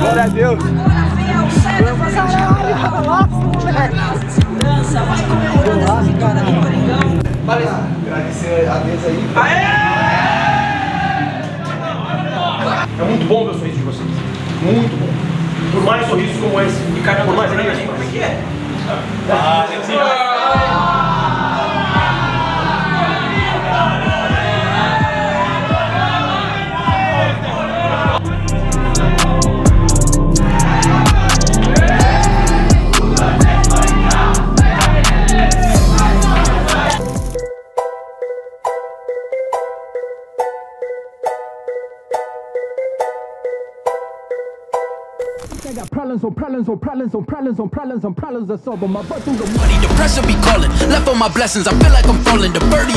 Glória a Deus. Segurança, vai comemorando essa vitória. Agradecer a Deus aí. É muito bom ver o sorriso de vocês. Muito bom. Por mais sorrisos como esse. Por mais alegria. Como é que é? I got problems on problems on problems on problems on problems on problems all but my butt through the money, the pressure be calling. Left on my blessings, I feel like I'm falling. The birdie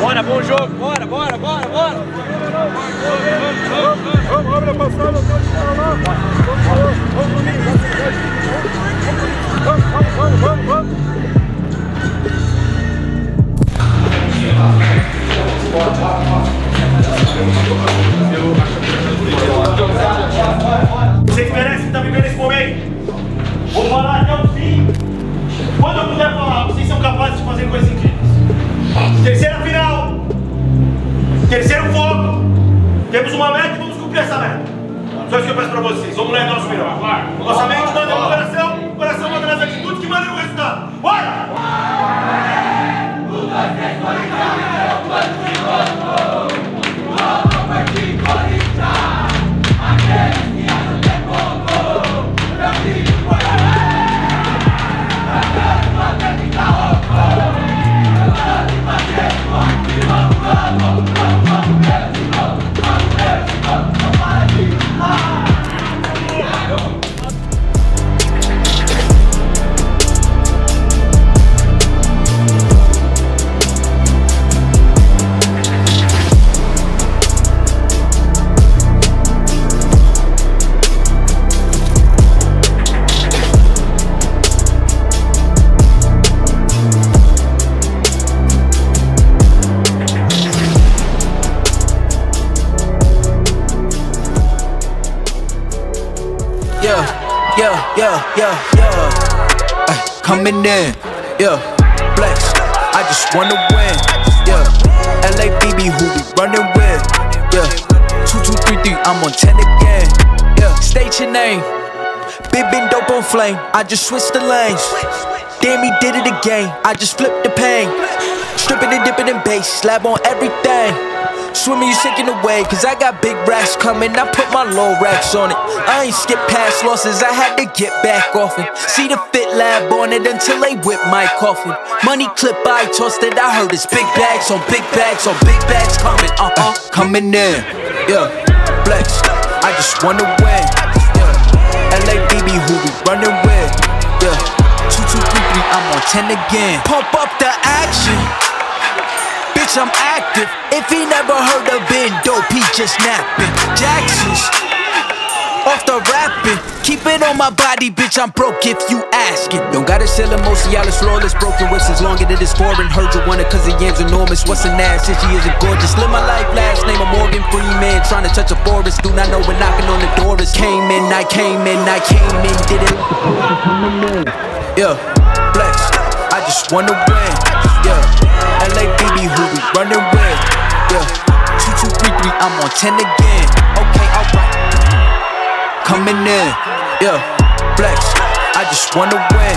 Bora, bom jogo. Bora, bora, bora, bora. Eu puder falar, vocês são capazes de fazer coisas incríveis. Terceira final. Terceiro foco. Temos uma meta e vamos cumprir essa meta. Só isso que eu peço pra vocês. Vamos ler nosso final. Nossa mente manda no coração yeah, yeah, yeah. Ay, coming in, yeah. Flex, I just wanna win, yeah. LABB, who we running with, yeah. Two, two, three, three, I'm on 10 again, yeah. State your name. Big dope on flame, I just switched the lanes. Damn, he did it again, I just flipped the pain. Stripping and dipping in bass, slab on everything. Swimming, you sinking away, cause I got big racks coming. I put my low racks on it. I ain't skip past losses, I had to get back off it. See the fit lab on it until they whip my coffin. Money clip, I tossed it, I heard it's big bags on big bags on big bags coming, uh uh, coming in. Yeah, flex, I just wanna win. Yeah, LABB, who we running with. Yeah, two, two, three, three, I'm on 10 again. Pump up the action. Bitch, I'm active. If he never heard of been dope, he just napping. Jackson's off the rapping. Keep it on my body, bitch, I'm broke if you ask it. Don't gotta sell a Mosialis flawless, broken wrists long as it is foreign. Heard you want it cause the yam's enormous. What's an ass if she isn't gorgeous? Live my life, last name of Morgan Freeman. Trying to touch a forest, do not know when knocking on the door is. Came in, I came in, I came in, did it. Yeah, flex, I just wanna win. Yeah, on 10 again. Okay, alright. Coming in, yeah, flex, I just wanna win.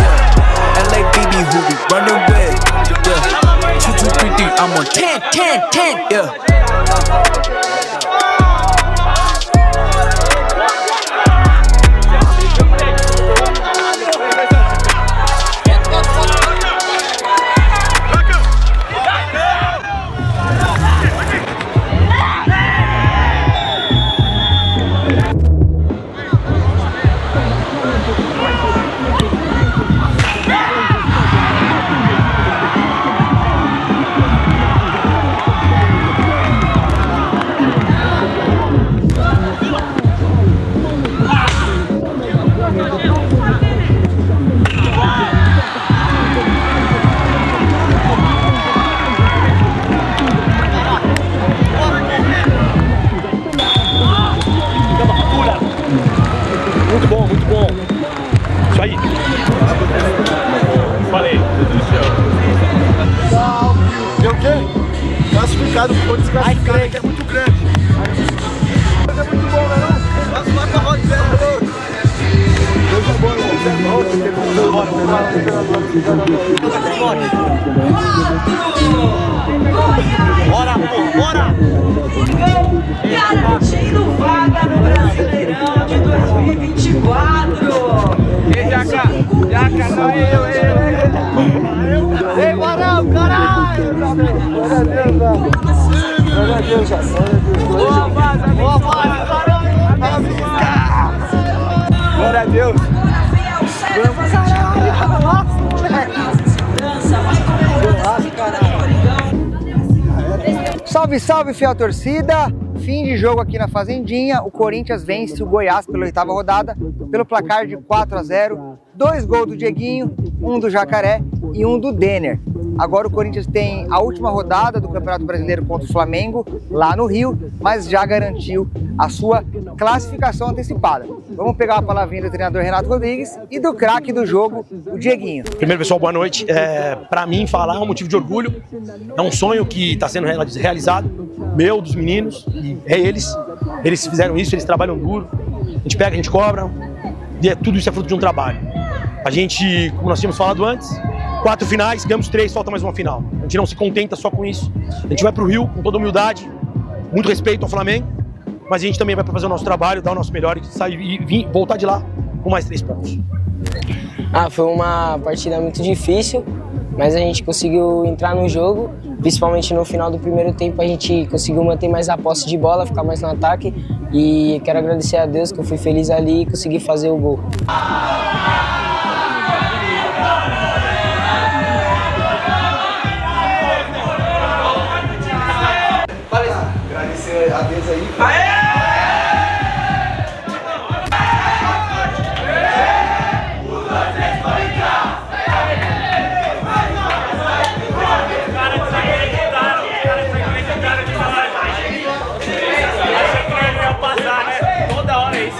Yeah, LABB, who we running with. Yeah, 2233, I'm on 10, 10, 10, yeah. Bom. Isso aí. Falei. Deu o quê? Classificado, ficou desclassificado, que é muito grande. Mas é muito bom, né não? Nossa, vai pra roda é irmão. Você é bom, Bora, pô, bora! Garantindo vaga no Brasileirão de 2024. Jaca, Jaca, não é eu, é eu. Ei, Barão, caralho! Glória a Deus, velho. Glória a Deus, velho. Boa fase, boa fase, caralho. Glória a Deus. Vamos, caralho. Salve, salve, fiel torcida! Fim de jogo aqui na Fazendinha. O Corinthians vence o Goiás pela oitava rodada pelo placar de 4 a 0. Dois gols do Dieguinho, um do Jacaré e um do Denner. Agora o Corinthians tem a última rodada do Campeonato Brasileiro contra o Flamengo lá no Rio, mas já garantiu a sua classificação antecipada. Vamos pegar a palavrinha do treinador Renato Rodrigues e do craque do jogo, o Dieguinho. Primeiro, pessoal, boa noite. É, para mim, falar é um motivo de orgulho. É um sonho que está sendo realizado, meu, dos meninos, e é eles. Eles fizeram isso, eles trabalham duro. A gente pega, a gente cobra, e é, tudo isso é fruto de um trabalho. A gente, como nós tínhamos falado antes, quatro finais, ganhamos três, falta mais uma final. A gente não se contenta só com isso. A gente vai para o Rio com toda humildade, muito respeito ao Flamengo, mas a gente também vai para fazer o nosso trabalho, dar o nosso melhor e, sair, e vir, voltar de lá com mais três pontos. Ah, foi uma partida muito difícil, mas a gente conseguiu entrar no jogo, principalmente no final do primeiro tempo a gente conseguiu manter mais a posse de bola, ficar mais no ataque e quero agradecer a Deus que eu fui feliz ali e consegui fazer o gol. Agradecer a Deus aí. Toda hora aí,